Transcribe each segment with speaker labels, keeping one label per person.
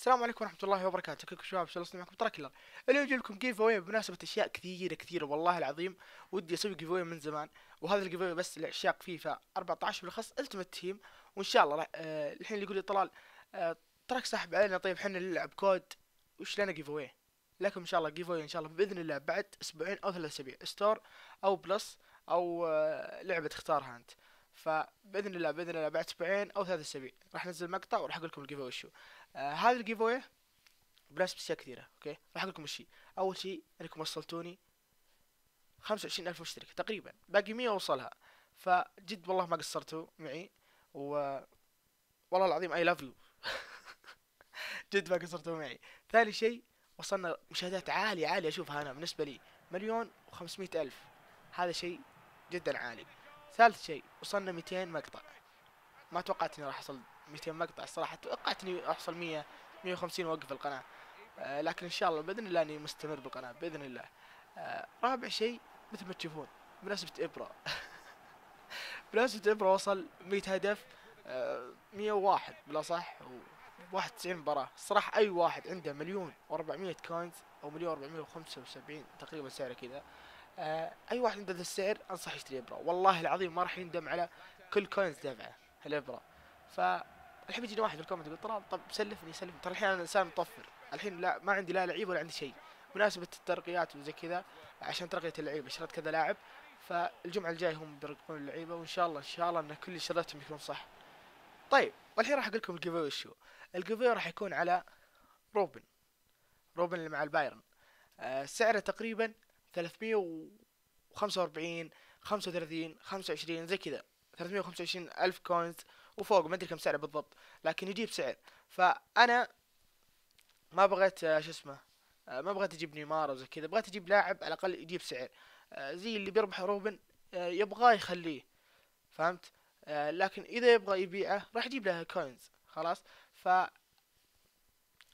Speaker 1: السلام عليكم ورحمة الله وبركاته. كيفكم شباب؟ الله معكم ترى كلر اليوم جايب لكم giveaway بمناسبة أشياء كثيرة كثيرة والله العظيم ودي أسوي giveaway من زمان. وهذا ال giveaway بس لعشاق فيفا 14 بالأخص Ultimate Team وإن شاء الله آه الحين اللي يقول لي طلال آه تراك ساحب علينا. طيب حنا نلعب كود وش لنا giveaway لكم إن شاء الله giveaway إن شاء الله بإذن الله بعد أسبوعين أو ثلاث أسابيع. Store أو Plus أو آه لعبة تختارها أنت. فبإذن الله بإذن الله بعد أسبوعين أو ثلاث أسابيع راح انزل مقطع وراح أقول لكم ال giveaway شو. آه هذا ال give بنفس اشياء كثيرة okay؟ راح أقول لكم هي أول شيء أنكم وصلتوني خمسة وعشرين ألف مشترك تقريبا باقي مية اوصلها فجد والله ما قصرتوا معي و والله العظيم I love you جد ما قصرتوا معي. ثاني شيء وصلنا مشاهدات عالية عالية. اشوفها أنا بالنسبة لي مليون وخمسمية ألف. هذا شيء جدا عالي. ثالث شيء وصلنا 200 مقطع. ما توقعت إني راح احصل 200 مقطع الصراحة. توقعت إني احصل 100 150 واوقف القناة. آه لكن إن شاء الله بإذن الله إني مستمر بالقناة بإذن الله. آه رابع شيء مثل ما تشوفون بمناسبة إبرة. بمناسبة إبرة وصل 100 هدف آه 101 بلا صح و 91 مباراة. الصراحة أي واحد عنده مليون و400 coins أو مليون 475 تقريبا سعره كذا. آه أي واحد عنده ذا السعر أنصح يشتري إبرة. والله العظيم ما راح يندم على كل coins دفعة الإبرة. ف الحين يجيني واحد بال comment يقول طلال طب سلفني سلفني. ترى الحين أنا إنسان مطفر. الحين لا ما عندي لا لعيب ولا عندي شيء. مناسبة الترقيات وزي كذا عشان ترقية اللعيبة شريت كذا لاعب فالجمعة الجاية هم بيرقون اللعيبة وإن شاء الله إن شاء الله إن كل اللي شريتهم يكون صح. طيب والحين راح أقول لكم ال give شو. ال give راح يكون على روبن. روبن اللي مع البايرن. آه سعره تقريبا 345 35 25 زي كذا. 325 ألف coins وفوق ما أدري كم سعره بالضبط لكن يجيب سعر. فأنا ما بغيت آه، شو اسمه آه، ما بغيت أجيب نيمار أو زي كذا. بغيت أجيب لاعب على الأقل يجيب سعر. آه، زي اللي بيربح روبن يبغاه يخليه. فهمت؟ لكن إذا يبغى يبيعه راح يجيب له coins خلاص؟ ف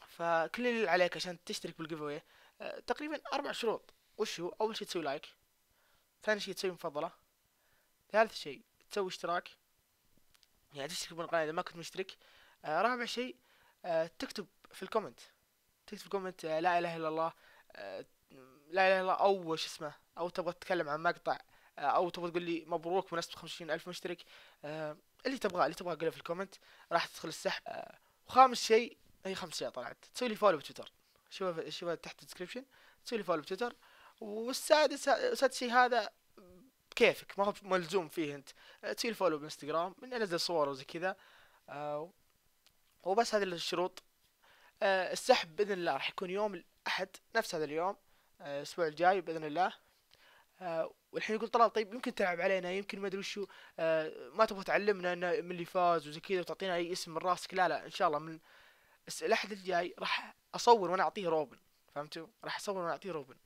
Speaker 1: فكل اللي عليك عشان تشترك بال give تقريبا أربع شروط. وش هو أول شيء تسوي like ثاني شيء تسوي مفضلة ثالث شيء تسوي اشتراك. يعني تشترك بالقناة إذا ما كنت مشترك. آه رابع شيء آه تكتب في ال comment. تكتب في ال comment آه لا إله إلا الله آه لا إله إلا الله أو شو اسمه أو تبغى تتكلم عن مقطع آه أو تبغى تقول لي مبروك بمناسبة خمسين ألف مشترك. آه اللي تبغاه اللي تبغاه قوله في ال comment. راح تدخل السحب. آه وخامس شيء هي خمس اشياء طلعت تسوي لي follow بتويتر شوف شوف تحت ال description تسوي لي follow بتويتر والسادس سادس هذا كيفك؟ ما هو ملزوم فيه أنت. آه، تسوي follow بالانستغرام من انزل صور وزي كذا. آه وبس هذه الشروط. آه السحب بإذن الله راح يكون يوم الأحد نفس هذا اليوم. الأسبوع الجاي بإذن الله. والحين يقول طلال طيب يمكن تلعب علينا يمكن ما أدري وشو. ما تبغى تعلمنا إنه من اللي فاز وزي كذا وتعطينا أي اسم من راسك؟ لا لا إن شاء الله من الأحد الجاي راح أصور وأنا أعطيه روبن. فهمتوا؟ راح أصور وأنا أعطيه روبن.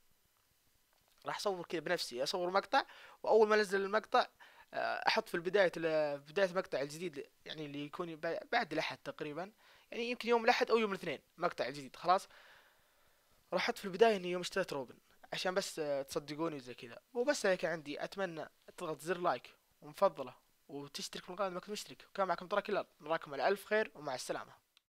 Speaker 1: راح اصور كذا بنفسي اصور مقطع وأول ما أنزل المقطع آه، أحط في البداية بداية المقطع الجديد يعني اللي يكون بعد الأحد تقريبا يعني يمكن يوم الأحد أو يوم الاثنين مقطع جديد خلاص. راح أحط في البداية إني يوم اشتريت روبن عشان بس آه، تصدقوني زي كذا. وبس هيك عندي أتمنى تضغط زر لايك ومفضلة وتشترك في القناة ما كنت مشترك. وكان معكم ترى كلر نراكم على ألف خير ومع السلامة.